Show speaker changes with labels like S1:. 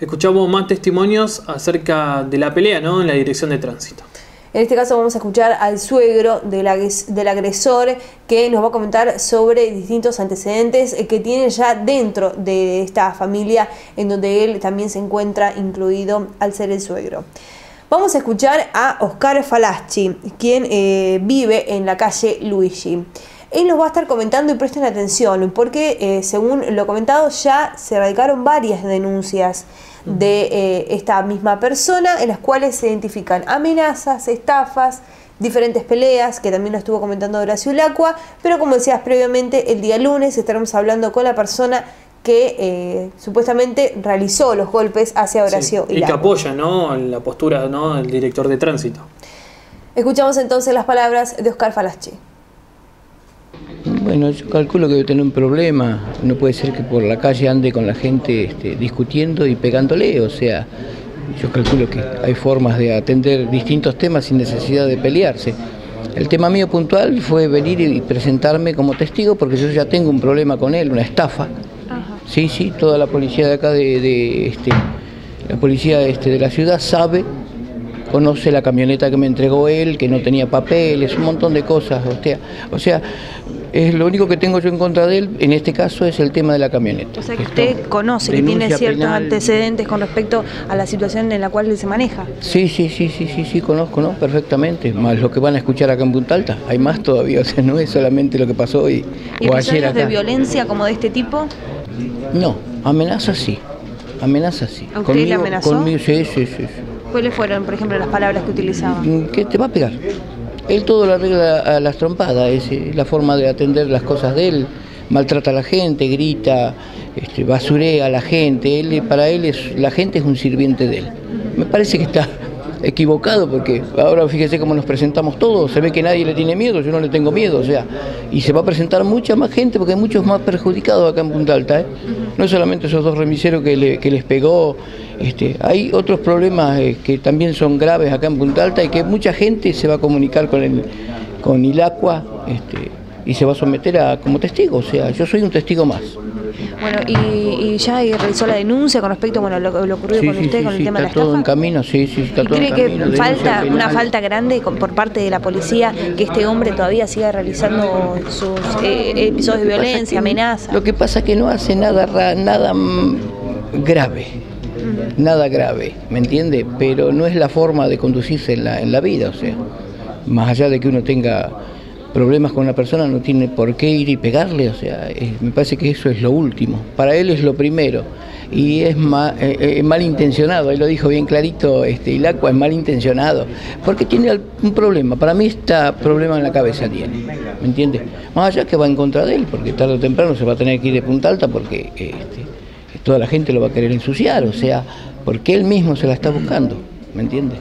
S1: Escuchamos más testimonios acerca de la pelea ¿no? en la dirección de tránsito.
S2: En este caso vamos a escuchar al suegro del, agresor que nos va a comentar sobre distintos antecedentes que tiene ya dentro de esta familia en donde él también se encuentra incluido al ser el suegro. Vamos a escuchar a Oscar Falaschi, quien eh, vive en la calle Luigi. Él nos va a estar comentando y presten atención, porque eh, según lo comentado ya se radicaron varias denuncias de eh, esta misma persona, en las cuales se identifican amenazas, estafas, diferentes peleas, que también lo estuvo comentando Horacio Lacua, pero como decías previamente, el día lunes estaremos hablando con la persona que eh, supuestamente realizó los golpes hacia Horacio
S1: y que apoya ¿no? la postura ¿no? del director de tránsito.
S2: Escuchamos entonces las palabras de Oscar Falaschi.
S3: Bueno, yo calculo que debe tener un problema. No puede ser que por la calle ande con la gente este, discutiendo y pegándole. O sea, yo calculo que hay formas de atender distintos temas sin necesidad de pelearse. El tema mío puntual fue venir y presentarme como testigo porque yo ya tengo un problema con él, una estafa. Sí, sí, toda la policía de acá, de, este, la policía este, de la ciudad sabe conoce la camioneta que me entregó él, que no tenía papeles, un montón de cosas. O sea, o sea, es lo único que tengo yo en contra de él, en este caso, es el tema de la camioneta.
S2: O sea que usted conoce que tiene ciertos antecedentes con respecto a la situación en la cual él se maneja.
S3: Sí, sí, sí, sí, sí, sí, conozco, ¿no? Perfectamente. Más lo que van a escuchar acá en Punta Alta, hay más todavía, o sea, no es solamente lo que pasó hoy
S2: ¿Y o ayer acá. de violencia como de este tipo?
S3: No, amenazas sí, amenazas sí.
S2: ¿A usted le amenazó?
S3: Conmigo, sí, sí, sí.
S2: ¿Cuáles fueron, por ejemplo, las palabras que utilizaba?
S3: ¿Qué te va a pegar? Él todo lo arregla a las trompadas, es la forma de atender las cosas de él. Maltrata a la gente, grita, este, basurea a la gente. Él, para él es, la gente es un sirviente de él. Me parece que está equivocado porque ahora fíjese cómo nos presentamos todos, se ve que nadie le tiene miedo, yo no le tengo miedo, o sea, y se va a presentar mucha más gente porque hay muchos más perjudicados acá en Punta Alta, ¿eh? no solamente esos dos remiseros que, les pegó, este, hay otros problemas eh, que también son graves acá en Punta Alta y que mucha gente se va a comunicar con el con Ilacua este, y se va a someter a como testigo, o sea, yo soy un testigo más.
S2: Bueno, y, ya realizó la denuncia con respecto a lo, lo ocurrido con usted, con el tema de la estafa.
S3: todo en camino, sí, sí, está todo
S2: cree que falta una falta grande por parte de la policía que este hombre todavía siga realizando sus eh, episodios de violencia, amenazas?
S3: Lo que pasa es que no hace nada, nada grave, nada grave, ¿me entiende? Pero no es la forma de conducirse en la, en la vida, o sea, más allá de que uno tenga problemas con una persona no tiene por qué ir y pegarle, o sea, me parece que eso es lo último. Para él es lo primero y es mal, eh, eh, malintencionado, él lo dijo bien clarito, este, Ilacua es malintencionado, porque tiene un problema, para mí está problema en la cabeza tiene, ¿me entiendes? Más allá que va en contra de él, porque tarde o temprano se va a tener que ir de punta alta porque este, toda la gente lo va a querer ensuciar, o sea, porque él mismo se la está buscando, ¿me entiendes?